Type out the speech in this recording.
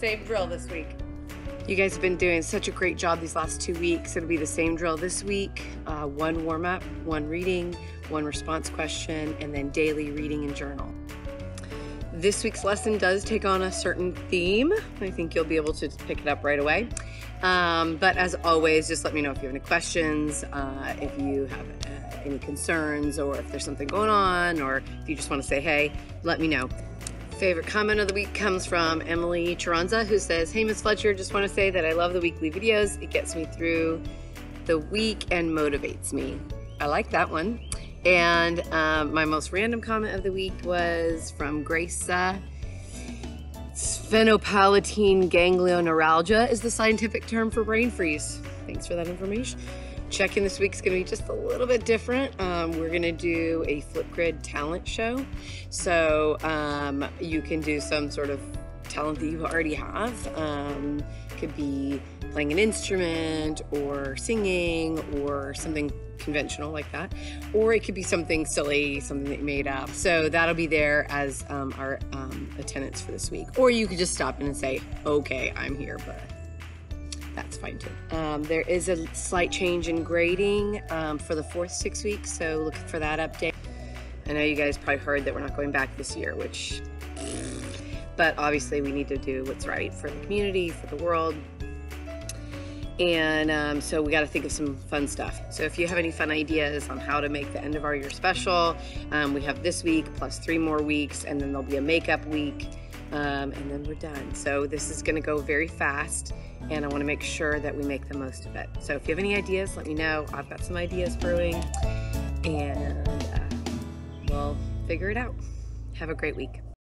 Same drill this week. You guys have been doing such a great job these last two weeks. It'll be the same drill this week uh, one warm up, one reading, one response question, and then daily reading and journal. This week's lesson does take on a certain theme. I think you'll be able to pick it up right away. Um, but as always, just let me know if you have any questions, uh, if you have uh, any concerns, or if there's something going on, or if you just want to say hey, let me know. Favorite comment of the week comes from Emily Chiranza, who says, Hey, Miss Fletcher, just want to say that I love the weekly videos. It gets me through the week and motivates me. I like that one. And um, my most random comment of the week was from Grace. Uh, Sphenopalatine ganglioneuralgia is the scientific term for brain freeze. Thanks for that information. Check-in this week is going to be just a little bit different. Um, we're going to do a Flipgrid talent show. So um, you can do some sort of talent that you already have. Um, could be playing an instrument or singing or something conventional like that. Or it could be something silly, something that you made up. So that'll be there as um, our um, attendance for this week. Or you could just stop in and say, okay, I'm here, but that's fine too. Um, there is a slight change in grading um, for the fourth six weeks, so look for that update. I know you guys probably heard that we're not going back this year, which, but obviously we need to do what's right for the community, for the world, and um, so we got to think of some fun stuff. So if you have any fun ideas on how to make the end of our year special, um, we have this week plus three more weeks, and then there'll be a makeup week, um, and then we're done. So this is going to go very fast, and I want to make sure that we make the most of it. So if you have any ideas, let me know. I've got some ideas brewing, and uh, we'll figure it out. Have a great week.